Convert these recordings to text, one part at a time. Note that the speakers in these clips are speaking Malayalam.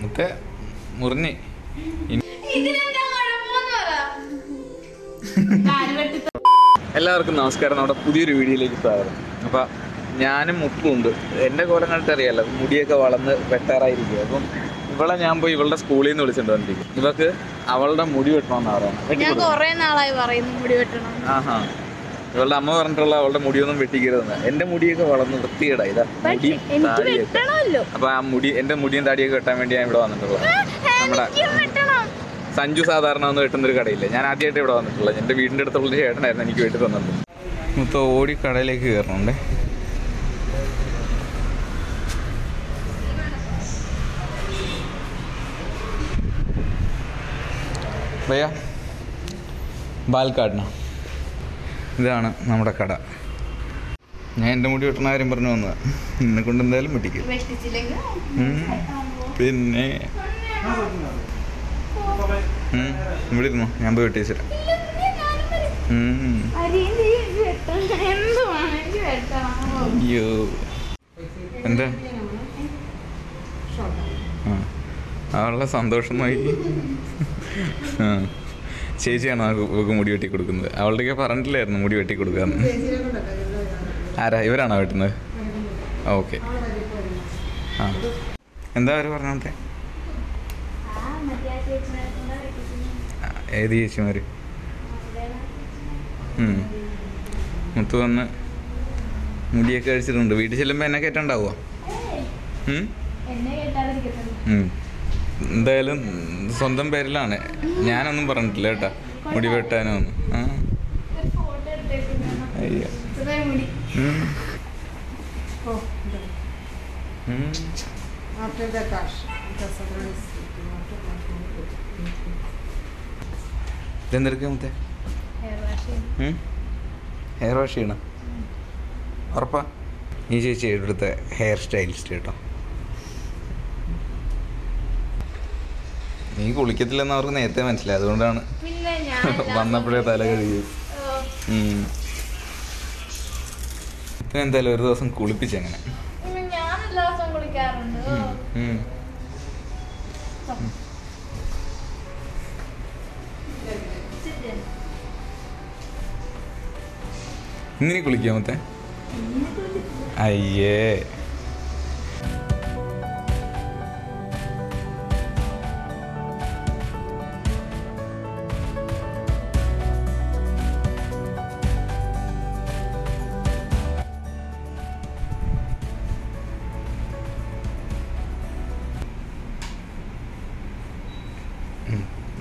മുത്ത മുറിഞ്ഞ്. എല്ലാവർക്കും നമസ്കാരം. നമ്മുടെ പുതിയൊരു വീഡിയോയിലേക്ക് സ്വാഗതം. അപ്പം ഞാനും മുപ്പുണ്ട് എന്റെ കോലം കണ്ടിട്ട് അറിയാലോ മുടിയൊക്കെ വളർന്ന് വെട്ടാറായിരിക്കും അപ്പം ഇവളെ ഞാൻ പോയി ഇവളുടെ സ്കൂളിൽ നിന്ന് വിളിച്ചിട്ട് വന്നിരിക്കും ഇവക്ക് അവളുടെ മുടി വെട്ടണമെന്നാണ് പറയുന്നത് ആഹാ. ഇവളുടെ അമ്മ പറഞ്ഞിട്ടുള്ള അവളുടെ മുടിയൊന്നും വെട്ടിക്കരുതെന്ന്. എന്റെ മുടിയൊക്കെ വളർന്ന് വൃത്തികേടാ. ഇതാ മുടി താടിയൊക്കെ അപ്പൊ ആ മുടി എന്റെ മുടിയും താടിയൊക്കെ വെട്ടാൻ വേണ്ടി ഞാൻ ഇവിടെ വന്നിട്ടുള്ളത്. നമ്മുടെ സഞ്ജു സാധാരണ ഒന്നും വെട്ടുന്ന ഒരു കടയില്ല? ഞാൻ ആദ്യമായിട്ട് ഇവിടെ വന്നിട്ടുള്ളത്. എന്റെ വീടിന്റെ അടുത്തുള്ള ചേട്ടനായിരുന്നു എനിക്ക് വെട്ടി തന്നത്. മൊത്തം ഓടി കടയിലേക്ക് കയറണുണ്ടേ. बाल ബാൽക്കാടിന. ഇതാണ് നമ്മുടെ കട. ഞാൻ എന്റെ മുടി വെട്ടണ കാര്യം പറഞ്ഞു വന്നത്. എന്നെ കൊണ്ട് എന്തായാലും വെട്ടിക്കും. പിന്നെ. ഇവിടെ ഇരുന്നു. ഞാൻ പോയി വെട്ടി വെട്ടണം അയ്യോ. എന്താ? അവളുടെ സന്തോഷമായി. ആ. ചേച്ചിയാണ് ഇവക്ക് മുടി വെട്ടി കൊടുക്കുന്നത്. അവളുടെയൊക്കെ പറഞ്ഞിട്ടില്ലായിരുന്നു മുടി വെട്ടി കൊടുക്കാന്ന്. ആരാ? ഇവരാണോ വെട്ടുന്നത്? ഓക്കെ. ആ. എന്താ അവർ പറഞ്ഞോട്ടെ? ഏത് ചേച്ചിമാർ മുത്തു വന്ന് മുടിയൊക്കെ കഴിച്ചിട്ടുണ്ട്. വീട്ടിൽ ചെല്ലുമ്പോൾ എന്നെ കയറ്റുണ്ടാവുമോ എന്തായാലും സ്വന്തം പേരിലാണ്. ഞാനൊന്നും പറഞ്ഞിട്ടില്ല കേട്ടാ. മുടി വെട്ടാനോ ഒന്നും അയ്യോ. മുത്തേ? വാഷ് ഹെയർ വാഷ് ചെയ്യണം. ഉറപ്പാ? ഈ ചേച്ചി ഇവിടുത്തെ ഹെയർ സ്റ്റൈലിസ്റ്റ് കേട്ടോ. നീ കുളിക്കത്തില്ലെന്ന് അവർക്ക് നേരത്തെ മനസ്സിലായി. അതുകൊണ്ടാണ് വന്നപ്പോഴേ തല കഴുകി ഉം. ഇപ്പൊ എന്തായാലും ഒരു ദിവസം കുളിപ്പിച്ചെങ്ങനെ പിന്നെ കുളിക്കാമത്തെ എല്ലാ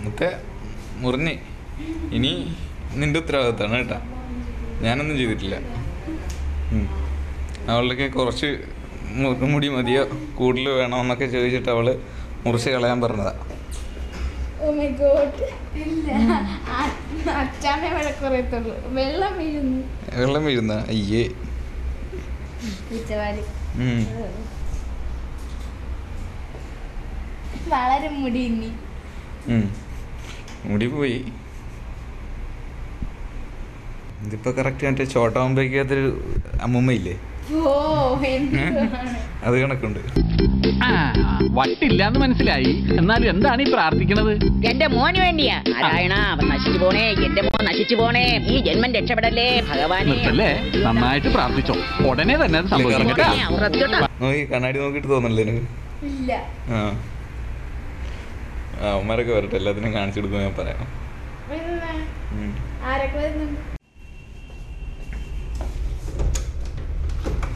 മുത്തേ മുറിഞ്ഞ്. ഇനി നിന്റെ ഉത്തരവാദിത്തമാണ് കേട്ടാ. ഞാനൊന്നും ചെയ്തിട്ടില്ല. അവളുടെയൊക്കെ അവളുടെ കുറച്ച് മുടി മതിയോ? കൂടുതൽ വേണോ എന്നൊക്കെ ചോദിച്ചിട്ട് അവൾ മുറിച്ച് കളയാൻ പറഞ്ഞതാ. Oh വെള്ളം വീഴുന്ന. അയ്യേ. വളരെ മുടി ഇനി. മുടി പോയി ഇതിപ്പോ കറക്റ്റ് മറ്റേ ചോട്ടാവുമ്പോഴേക്കും അതൊരു അമ്മൂമ്മയില്ലേ അത് കണക്കുണ്ട്. ആ വട്ടില്ലാന്ന് മനസ്സിലായി. എന്നാലും എന്താണ് ഈ പ്രാർത്ഥിക്കണത്? എന്റെ മോന് വേണ്ടിയാ. നാരായണ അവൻ നശിച്ചു പോണേ. എന്റെ മോൻ നശിച്ചു പോണേ. ഈ ജന്മം രക്ഷപ്പെടല്ലേ ഭഗവാനെ? നിർത്തല്ലേ? നന്നായിട്ട് പ്രാർത്ഥിച്ചോ. ഉടനെ തന്നെ അത് സംഭവിക്കും കേട്ടാ. കണ്ണാടി നോക്കിട്ട് തോന്നല്ലേ ഇല്ല. ആ. ആ അവന്മാരൊക്കെ വരട്ടെ എല്ലാത്തിനും കാണിച്ചു കൊടുക്കുമ്പോൾ ഞാൻ പറയാം.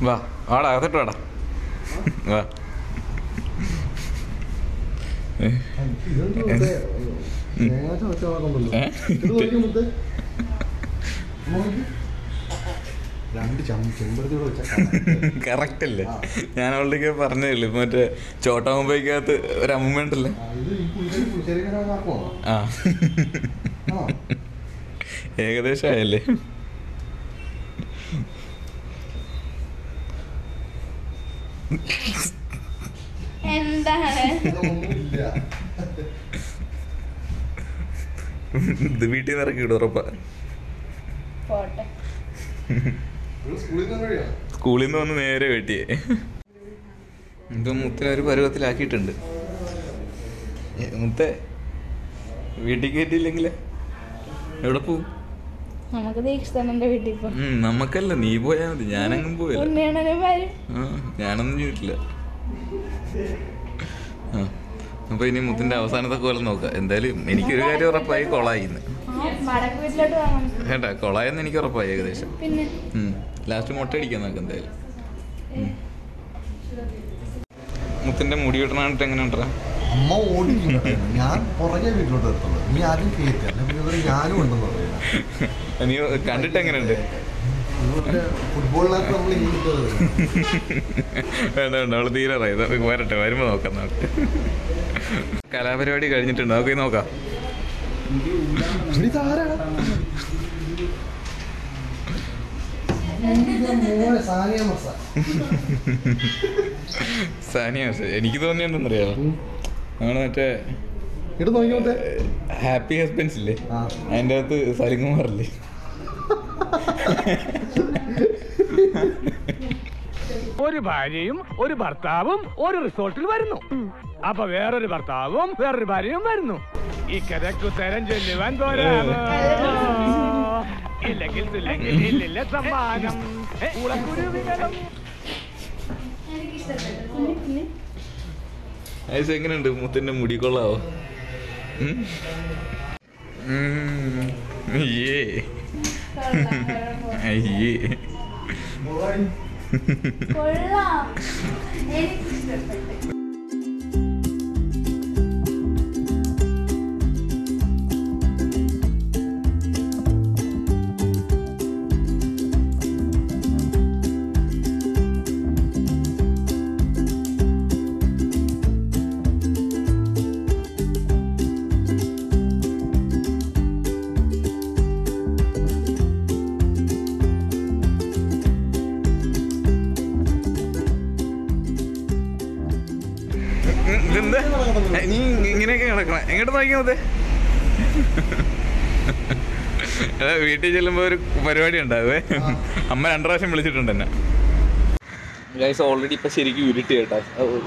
വാ വാടാ അകത്തോട്ട് വാടാ. വാ. ഏ? ഏ? രണ്ട് ചെമ്പരത്തി കൂടെ വെച്ചാൽ കറക്റ്റ് അല്ലേ ഞാൻ അവളുടെ പറഞ്ഞേ ഉള്ളൂ ഇപ്പൊ മറ്റേ ചോട്ടാമുമ്പേക്കകത്ത് ഒരു അമ്മ ഉണ്ടല്ലേ? ആ ആ. ഏകദേശം ആയല്ലേ എന്താണ്? ഇത് വീട്ടിൽ നിന്ന് ഇറക്കി വിടും ഉറപ്പാ. പോട്ടെ. നിങ്ങൾ സ്കൂളിൽ നിന്ന് വന്ന് നേരെ വെട്ടിയേ ഇപ്പം മുത്തിനെ ഒരു പരുവത്തിലാക്കിയിട്ടുണ്ട്. മുത്തേ വീട്ടിൽ കയറ്റിയില്ലെങ്കിൽ എവിടെ പോവും? നമുക്കല്ല നീ പോയാ മതി ഞാനങ്ങും പോയില്ല ഞാനൊന്നും ചെയ്തിട്ടില്ല. അപ്പൊ ഇനി മുത്തിന്റെ അവസാനത്തെ കോലം നോക്കാം. എന്തായാലും എനിക്കൊരു കാര്യം ഉറപ്പായി കൊളായിന്ന്. കേട്ടാ കൊളായെന്ന് എനിക്ക് ഉറപ്പായി ഏകദേശം. പിന്നെ? ലാസ്റ്റ് മുട്ട അടിക്കാൻ നോക്കാം എന്തായാലും. മുത്തിന്റെ മുടി വെട്ടണായിട്ട് എങ്ങനെ ഉണ്ടാ അമ്മ ഓടി ഞാൻ പുറകെ വീട്ടിലോട്ട് എത്തുള്ളൂ. നീ ആരും ഇവർ ഞാനും ഉണ്ടെന്ന് പറയാം. നീ കണ്ടിട്ട് എങ്ങനെയുണ്ട്? ഫുട്ബോളിനകത്ത് നമ്മൾ വേണ്ട വേണ്ട. അവൾ വരട്ടെ വരുമ്പോ നോക്കാം നമുക്ക് കലാപരിപാടി കഴിഞ്ഞിട്ടുണ്ട്. നമുക്ക് നോക്കാം ഇതാരാ മോനെ സാനിയ മസ. എനിക്ക് തോന്നിയെന്തെന്നറിയാമോ നമ്മൾ മറ്റേ ഇട്ട് നോക്കിയോട്ടെ ഹാപ്പി ഹസ്ബൻഡ്സ് ഇല്ലേ? അതിന്റെ അകത്ത് സലിംകുമാറില്ലേ ഒരു ഭാര്യയും ഒരു ഭർത്താവും ഒരു റിസോർട്ടിൽ വരുന്നു. അപ്പൊ വേറൊരു ഭർത്താവും വേറൊരു ഭാര്യയും വരുന്നു. ഈ കഥക്കു തരം ചൊല്ലുവാൻ പോരാമോ എങ്ങനെയുണ്ട്? മുത്തിന്റെ മുടി കൊള്ളാവോ. അയ്യേ. അയ്യേ. കൊള്ളാം. നീ ഇങ്ങനെയൊക്കെ കിടക്കണ എങ്ങോട്ട് നോക്കിയത് അതെ വീട്ടിൽ ചെല്ലുമ്പോ ഒരു പരിപാടി ഉണ്ടാവേ. അമ്മ രണ്ടു പ്രാവശ്യം വിളിച്ചിട്ടുണ്ട് എന്നെ. ഗൈസ് ഓൾറെഡി ഇപ്പൊ ശരിക്കും ഉരുട്ടി കേട്ടോ.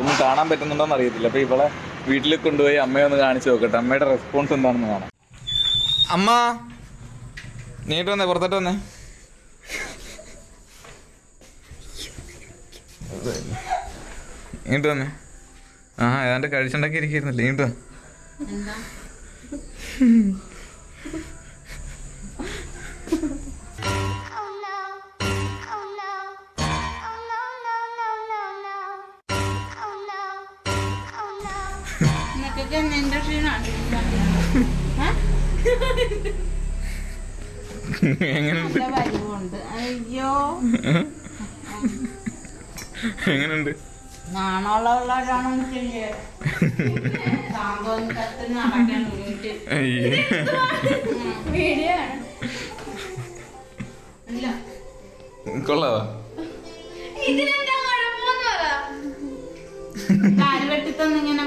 ഒന്നും കാണാൻ പറ്റുന്നുണ്ടോന്ന് അറിയത്തില്ല. അപ്പൊ ഇവളെ വീട്ടിൽ കൊണ്ടുപോയി അമ്മയെ ഒന്ന് കാണിച്ചു നോക്കട്ടെ. അമ്മയുടെ റെസ്പോൺസ് എന്താണെന്ന് കാണാം. അമ്മ നീട്ട് വന്നേ പുറത്തോട്ട് വന്നേ. ഇങ്ങോട്ട് വന്നേ. ആ ഏതാണ്ട് കഴിച്ചുണ്ടാക്കി ഇരിക്കുന്നില്ലേ കേട്ടോ എങ്ങനെയുണ്ട് അയ്യോ. എങ്ങനെയുണ്ട് കൊള്ളാവാ?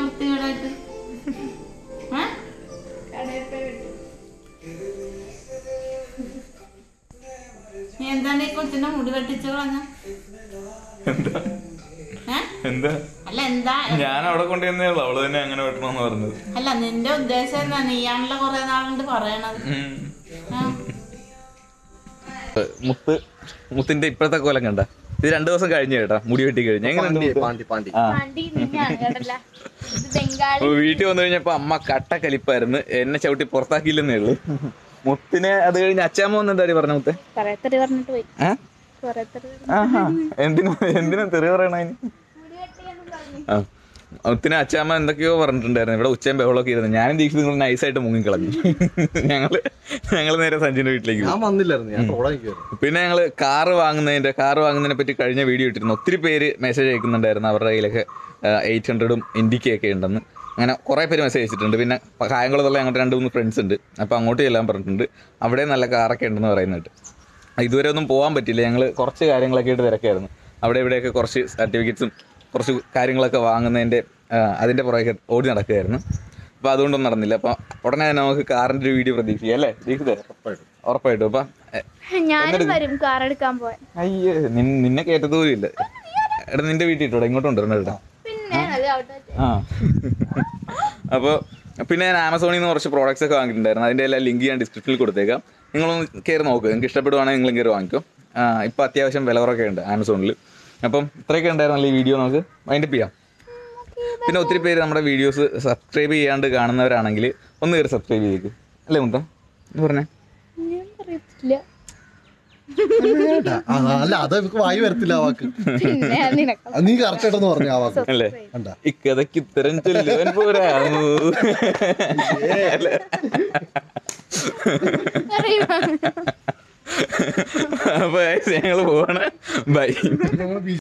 വൃത്തികേടായിട്ട്. എന്താണ് ഈ കൊച്ചിന്റെ മുടി വെട്ടിച്ചു കളഞ്ഞ? എന്താ? എന്താ? അല്ല എന്താ? ഞാൻ അവിടെ കൊണ്ടുവന്നേ ഉള്ളു. അവൾ തന്നെ അങ്ങനെ വെട്ടണമെന്ന് പറഞ്ഞത്. അല്ല നിന്റെ ഉദ്ദേശം എന്താ? നീയാണല്ലോ കൊറേ നാളുണ്ട് പറയണത്. മുത്ത് മുത്തിന്റെ ഇപ്പോഴത്തെ കോലം കണ്ട. ഇത് രണ്ടു ദിവസം കഴിഞ്ഞു കേട്ടാ. മുടി വെട്ടി കഴിഞ്ഞു. വീട്ടിൽ വന്നു കഴിഞ്ഞപ്പോ അമ്മ കട്ട കലിപ്പായിരുന്നു. എന്നെ ചവിട്ടി പുറത്താക്കിയില്ലെന്നേ ഉള്ളു. മുത്തിനെ അത് കഴിഞ്ഞ് അച്ചാമ്മ വന്ന് പറഞ്ഞ മുത്തെ? എന്തിനാ എന്തിനാ തെറി പറയണ അതിന് അച്ഛാമ്മ എന്തൊക്കെയോ പറഞ്ഞിട്ടുണ്ടായിരുന്നു. ഇവിടെ ഉച്ചയും ബഹളമൊക്കെ ഇരുന്നു. ഞാനും ദീക്ഷിത് നിങ്ങൾ നൈസായിട്ട് മുങ്ങിക്കളഞ്ഞു. ഞങ്ങൾ ഞങ്ങൾ നേരെ സഞ്ജിന്റെ വീട്ടിലേക്ക് പിന്നെ ഞങ്ങൾ കാറ് വാങ്ങുന്നതിന്റെ കാറ് വാങ്ങുന്നതിനെ പറ്റി കഴിഞ്ഞ വീഡിയോ ഇട്ടിരുന്നു. ഒത്തിരി പേര് മെസ്സേജ് അയക്കുന്നുണ്ടായിരുന്നു. അവരുടെ കയ്യിലൊക്കെ എയ്റ്റ് ഹൺഡ്രഡും ഇൻഡിക്കയൊക്കെ ഉണ്ടെന്ന്. അങ്ങനെ കുറേ പേര് മെസ്സേജ് അയച്ചിട്ടുണ്ട്. പിന്നെ കായംകുളത്തുള്ള ഞങ്ങളുടെ രണ്ട് മൂന്ന് ഫ്രണ്ട്സ് ഉണ്ട്. അപ്പോൾ അങ്ങോട്ട് ചെല്ലാൻ പറഞ്ഞിട്ടുണ്ട്. അവിടെ നല്ല കാറൊക്കെ ഉണ്ടെന്ന് പറയുന്നുണ്ട്. ഇതുവരെ ഒന്നും പോകാൻ പറ്റില്ല ഞങ്ങൾ കുറച്ച് കാര്യങ്ങളൊക്കെ ആയിട്ട് തിരക്കായിരുന്നു. അവിടെ ഇവിടെയൊക്കെ കുറച്ച് സർട്ടിഫിക്കറ്റ്സും കുറച്ച് കാര്യങ്ങളൊക്കെ വാങ്ങുന്നതിന്റെ അതിന്റെ പുറകെ ഓടി നടക്കുകയായിരുന്നു. അപ്പോൾ അതുകൊണ്ടൊന്നും നടന്നില്ല. അപ്പോൾ ഉടനെ തന്നെ നമുക്ക് കാറിന്റെ ഒരു വീഡിയോ പ്രതീക്ഷിക്കാം അല്ലേ? ദീക്ഷിതേ? ഉറപ്പായിട്ടും. അപ്പം ഞാനും വരും കാർ എടുക്കാൻ പോവാൻ. അയ്യേ നിന്നെ കേട്ടത് പോലും ഇല്ല. എടാ നിന്റെ വീട്ടിൽ ഇട്ടോടാ ഇങ്ങോട്ട് കൊണ്ടുവരണം കേട്ടോ. ആ. അപ്പോൾ പിന്നെ ഞാൻ ആമസോണിൽ നിന്ന് കുറച്ച് പ്രോഡക്റ്റ്സ് ഒക്കെ വാങ്ങിയിട്ടുണ്ടായിരുന്നു. അതിന്റെ എല്ലാം ലിങ്ക് ഞാൻ ഡിസ്ക്രിപ്ഷനിൽ കൊടുത്തേക്കാം. നിങ്ങളൊന്ന് കയറി നോക്കുക നിങ്ങൾക്ക് ഇഷ്ടപ്പെടുവാണെങ്കിൽ നിങ്ങളും കയറി വാങ്ങിക്കും. ഇപ്പോൾ അത്യാവശ്യം വില കുറവൊക്കെ ഉണ്ട് ആമസോണിൽ അപ്പം ഇത്രയൊക്കെ ഉണ്ടായിരുന്നല്ലോ ഈ വീഡിയോ നമുക്ക്. മൈൻഡപ്പ് ചെയ്യാം. പിന്നെ ഒത്തിരി പേര് നമ്മുടെ വീഡിയോസ് സബ്സ്ക്രൈബ് ചെയ്യാണ്ട് കാണുന്നവരാണെങ്കിൽ ഒന്ന് കയറി സബ്സ്ക്രൈബ് ചെയ്തേക്ക്. അല്ലേ മുത്തം? എന്ന് പറഞ്ഞേ? അല്ല അത് നമുക്ക് വായി വരത്തില്ല ആ വാക്ക്. നീ കറക്റ്റ് ആയിട്ടൊന്ന് പറഞ്ഞു ആ വാക്ക്. അല്ലേ? ഇത്തരം ചൊല്ലുവൻ പോരാമോ അല്ലേ? അറിയുമോ അപ്പൊ ഞങ്ങൾ പോവാണ് ബൈ